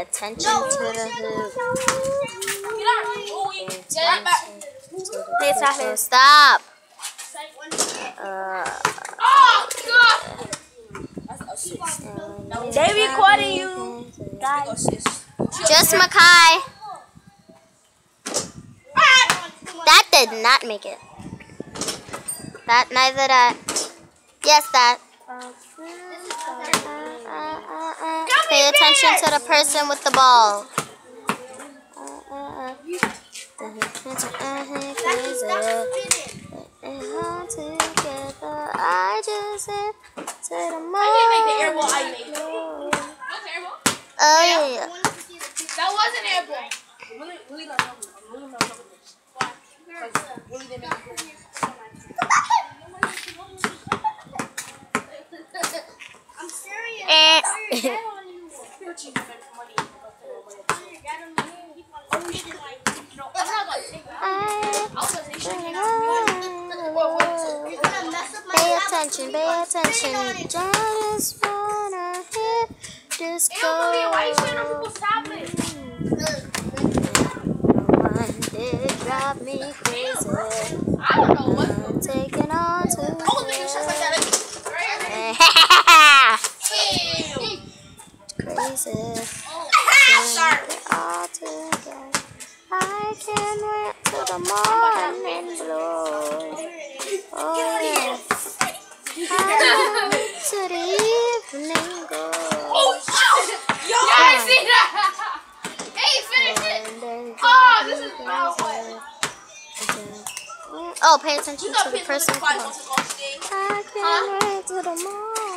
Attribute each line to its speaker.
Speaker 1: Attention to the hoop.
Speaker 2: Get out.
Speaker 1: Pay
Speaker 2: wait. Get out back.
Speaker 1: attention to
Speaker 3: Please stop.
Speaker 1: Stop. Uh,
Speaker 2: Oh, God.
Speaker 3: They recording you. Guys.
Speaker 1: just Makai. That did not make it. That neither that. Yes, that. Attention to the person with the ball. I just said to the
Speaker 2: I didn't make the air ball. I made it.
Speaker 1: moon.
Speaker 2: What's the air ball?
Speaker 1: Oh yeah.
Speaker 2: That was an air ball. Willie, Willie not helping. Willie not helping this. Because Willie didn't make it.
Speaker 4: I'm serious.
Speaker 1: Eh.
Speaker 4: Your dad on you.
Speaker 2: What you spend money on?
Speaker 4: Your dad on you. He probably did like.
Speaker 2: No, I'm not
Speaker 1: Pay attention, pay attention. Just wanna hear this go. One did drive me crazy. All together. I can wait till the morning blows. Oh yeah. How to the evening goes.
Speaker 2: Oh. Yo, I see that. Hey, finish it. Oh, this is way.
Speaker 1: Oh, pay attention to the person.
Speaker 2: with five months ago today.
Speaker 1: I can't wait till the morning.